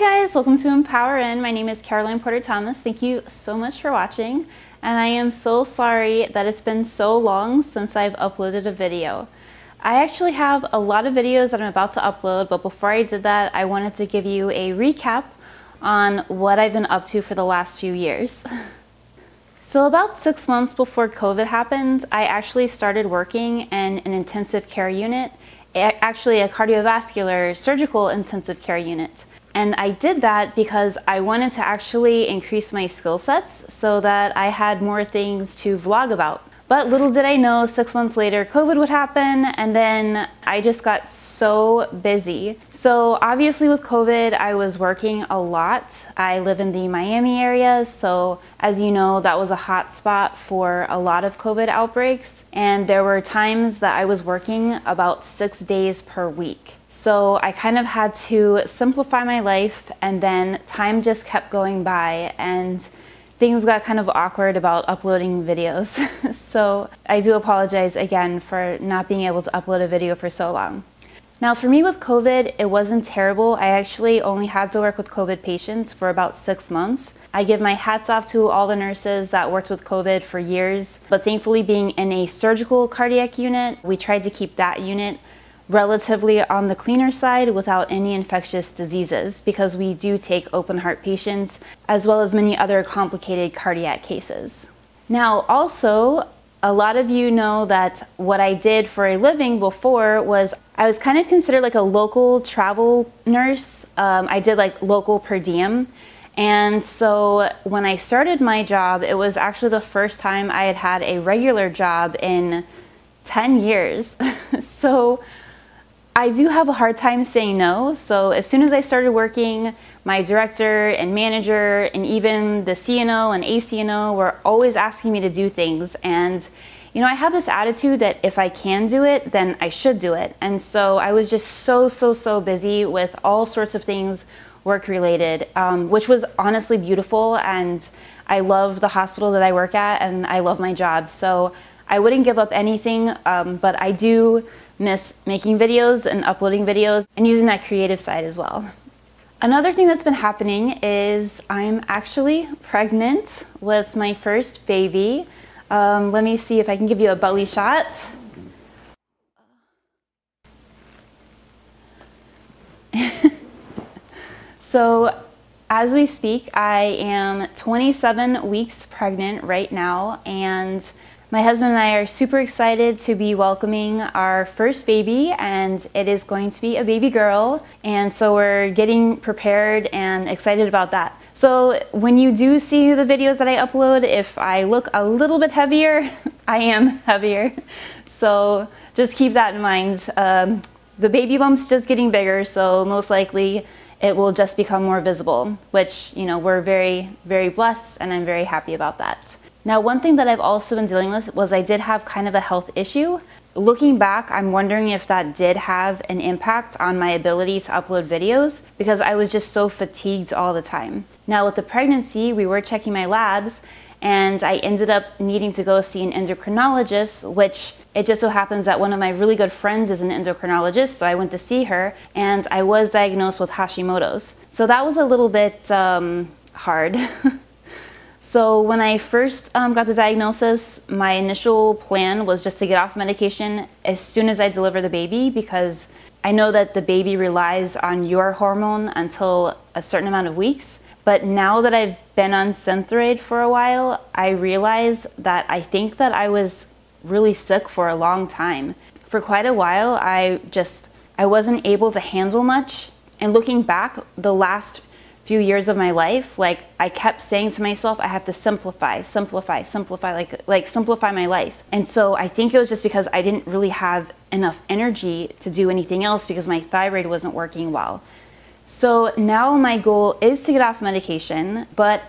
Hi guys, welcome to EmpoweRN. My name is Caroline Porter Thomas. Thank you so much for watching. And I am so sorry that it's been so long since I've uploaded a video. I actually have a lot of videos that I'm about to upload, but before I did that, I wanted to give you a recap on what I've been up to for the last few years. So about six months before COVID happened, I actually started working in an intensive care unit, actually a cardiovascular surgical intensive care unit. And I did that because I wanted to actually increase my skill sets so that I had more things to vlog about. But little did I know, six months later, COVID would happen, and then I just got so busy. So, obviously, with COVID, I was working a lot. I live in the Miami area, so as you know, that was a hot spot for a lot of COVID outbreaks. And there were times that I was working about six days per week. So I kind of had to simplify my life, and then time just kept going by, and things got kind of awkward about uploading videos. so I do apologize again for not being able to upload a video for so long. Now, for me with COVID, it wasn't terrible. I actually only had to work with COVID patients for about six months. I give my hats off to all the nurses that worked with COVID for years, but thankfully, being in a surgical cardiac unit, we tried to keep that unit relatively on the cleaner side without any infectious diseases because we do take open heart patients as well as many other complicated cardiac cases. Now, also, a lot of you know that what I did for a living before was I was kind of considered like a local travel nurse. Um, I did like local per diem. And so when I started my job, it was actually the first time I had had a regular job in 10 years. so I do have a hard time saying no. So as soon as I started working, my director and manager and even the CNO and ACNO were always asking me to do things. And you know, I have this attitude that if I can do it, then I should do it. And so I was just so, so, so busy with all sorts of things work related, um, which was honestly beautiful. And I love the hospital that I work at and I love my job. So I wouldn't give up anything, um, but I do miss making videos and uploading videos and using that creative side as well. Another thing that's been happening is I'm actually pregnant with my first baby. Um, let me see if I can give you a belly shot. so as we speak, I am 27 weeks pregnant right now and my husband and I are super excited to be welcoming our first baby, and it is going to be a baby girl. And so we're getting prepared and excited about that. So when you do see the videos that I upload, if I look a little bit heavier, I am heavier. So just keep that in mind. Um, the baby bump's just getting bigger, so most likely it will just become more visible, which, you know, we're very, very blessed, and I'm very happy about that. Now, one thing that I've also been dealing with was I did have kind of a health issue. Looking back, I'm wondering if that did have an impact on my ability to upload videos because I was just so fatigued all the time. Now, with the pregnancy, we were checking my labs and I ended up needing to go see an endocrinologist, which it just so happens that one of my really good friends is an endocrinologist, so I went to see her and I was diagnosed with Hashimoto's. So that was a little bit um, hard. So when I first um, got the diagnosis, my initial plan was just to get off medication as soon as I deliver the baby because I know that the baby relies on your hormone until a certain amount of weeks. But now that I've been on Synthroid for a while, I realize that I think that I was really sick for a long time. For quite a while, I just I wasn't able to handle much. And looking back, the last few years of my life, like I kept saying to myself, I have to simplify, simplify, simplify, like like simplify my life. And so I think it was just because I didn't really have enough energy to do anything else because my thyroid wasn't working well. So now my goal is to get off medication, but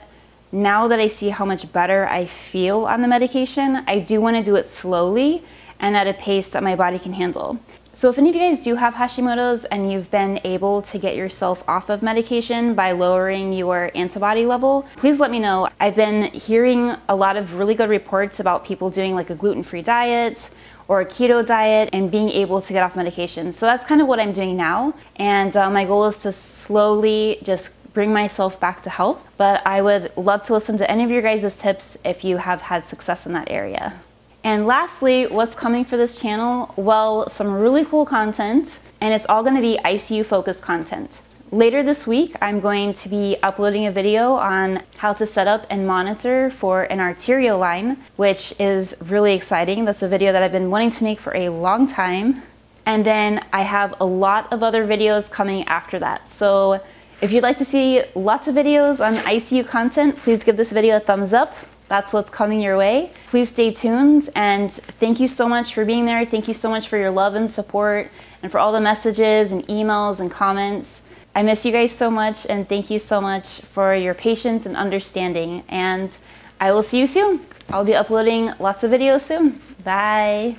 now that I see how much better I feel on the medication, I do want to do it slowly and at a pace that my body can handle. So if any of you guys do have Hashimoto's and you've been able to get yourself off of medication by lowering your antibody level, please let me know. I've been hearing a lot of really good reports about people doing like a gluten-free diet or a keto diet and being able to get off medication. So that's kind of what I'm doing now. And uh, my goal is to slowly just bring myself back to health, but I would love to listen to any of your guys' tips if you have had success in that area. And lastly, what's coming for this channel? Well, some really cool content, and it's all gonna be ICU focused content. Later this week, I'm going to be uploading a video on how to set up and monitor for an arterial line, which is really exciting. That's a video that I've been wanting to make for a long time. And then I have a lot of other videos coming after that. So if you'd like to see lots of videos on ICU content, please give this video a thumbs up. That's what's coming your way. Please stay tuned and thank you so much for being there. Thank you so much for your love and support and for all the messages and emails and comments. I miss you guys so much and thank you so much for your patience and understanding. And I will see you soon. I'll be uploading lots of videos soon. Bye.